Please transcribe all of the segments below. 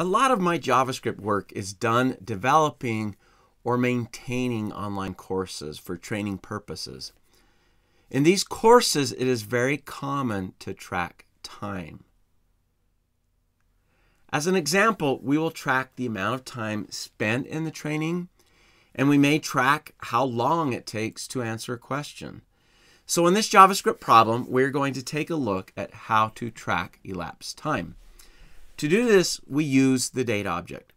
A lot of my JavaScript work is done developing or maintaining online courses for training purposes. In these courses, it is very common to track time. As an example, we will track the amount of time spent in the training, and we may track how long it takes to answer a question. So in this JavaScript problem, we're going to take a look at how to track elapsed time. To do this, we use the date object.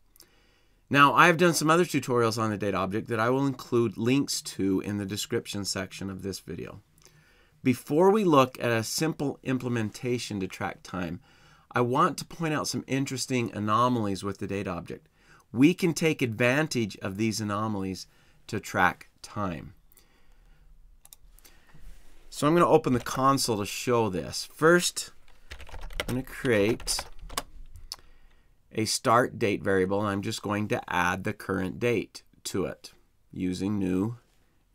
Now, I've done some other tutorials on the date object that I will include links to in the description section of this video. Before we look at a simple implementation to track time, I want to point out some interesting anomalies with the date object. We can take advantage of these anomalies to track time. So I'm going to open the console to show this. First, I'm going to create a start date variable, and I'm just going to add the current date to it using new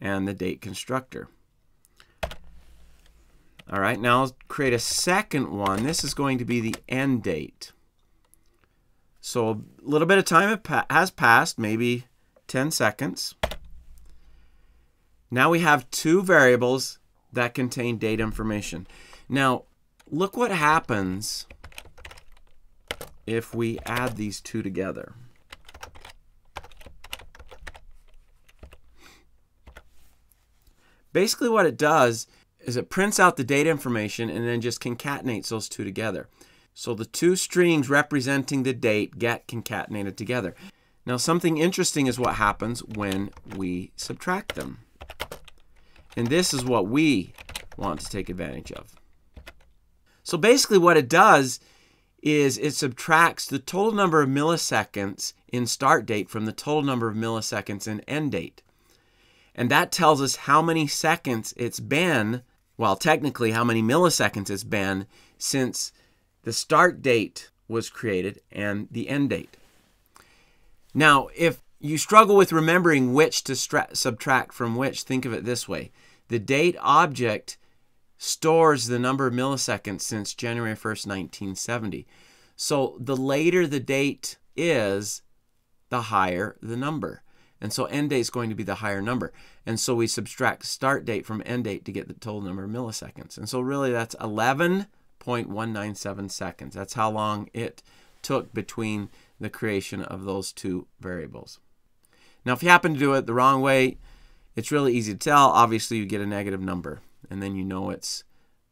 and the date constructor. All right, now I'll create a second one. This is going to be the end date. So a little bit of time has passed, maybe 10 seconds. Now we have two variables that contain date information. Now, look what happens if we add these two together. Basically what it does is it prints out the data information and then just concatenates those two together. So the two strings representing the date get concatenated together. Now something interesting is what happens when we subtract them. And this is what we want to take advantage of. So basically what it does is it subtracts the total number of milliseconds in start date from the total number of milliseconds in end date. And that tells us how many seconds it's been, well, technically how many milliseconds it's been since the start date was created and the end date. Now, if you struggle with remembering which to subtract from which, think of it this way. The date object stores the number of milliseconds since January 1st, 1970. So the later the date is, the higher the number. And so end date is going to be the higher number. And so we subtract start date from end date to get the total number of milliseconds. And so really that's 11.197 seconds. That's how long it took between the creation of those two variables. Now if you happen to do it the wrong way, it's really easy to tell. Obviously you get a negative number and then you know it's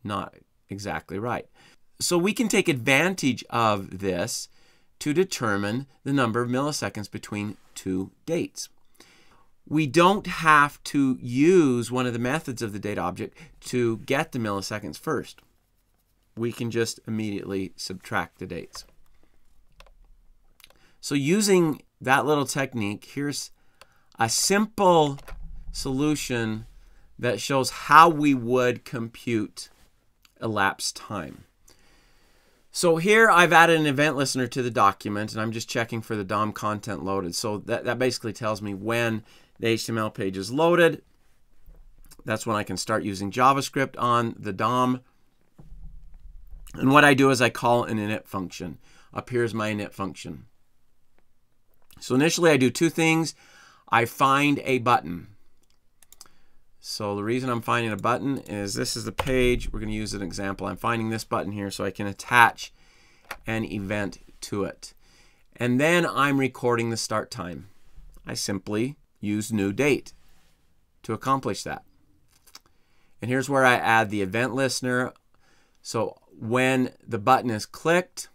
not exactly right. So we can take advantage of this to determine the number of milliseconds between two dates. We don't have to use one of the methods of the date object to get the milliseconds first. We can just immediately subtract the dates. So using that little technique, here's a simple solution that shows how we would compute elapsed time. So here I've added an event listener to the document and I'm just checking for the DOM content loaded. So that, that basically tells me when the HTML page is loaded. That's when I can start using JavaScript on the DOM. And what I do is I call an init function. Up here is my init function. So initially I do two things. I find a button. So the reason I'm finding a button is this is the page. We're going to use an example. I'm finding this button here so I can attach an event to it. And then I'm recording the start time. I simply use new date to accomplish that. And here's where I add the event listener. So when the button is clicked,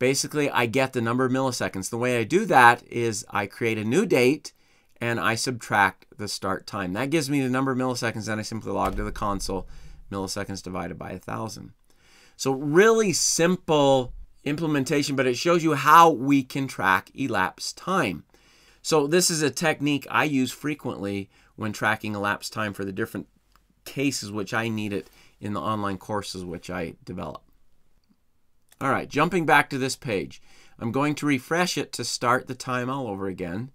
basically I get the number of milliseconds. The way I do that is I create a new date and I subtract the start time. That gives me the number of milliseconds, then I simply log to the console, milliseconds divided by 1,000. So really simple implementation, but it shows you how we can track elapsed time. So this is a technique I use frequently when tracking elapsed time for the different cases which I need it in the online courses which I develop. All right, jumping back to this page. I'm going to refresh it to start the time all over again.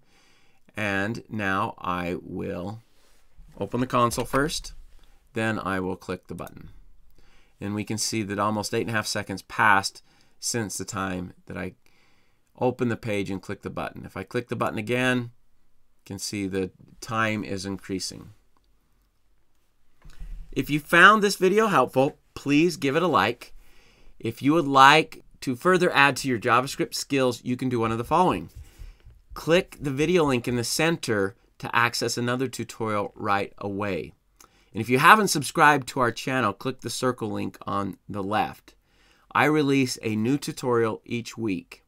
And now I will open the console first, then I will click the button. And we can see that almost eight and a half seconds passed since the time that I open the page and click the button. If I click the button again, you can see the time is increasing. If you found this video helpful, please give it a like. If you would like to further add to your JavaScript skills, you can do one of the following. Click the video link in the center to access another tutorial right away. And if you haven't subscribed to our channel, click the circle link on the left. I release a new tutorial each week.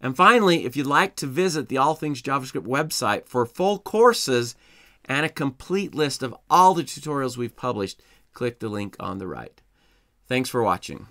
And finally, if you'd like to visit the All Things JavaScript website for full courses and a complete list of all the tutorials we've published, click the link on the right. Thanks for watching.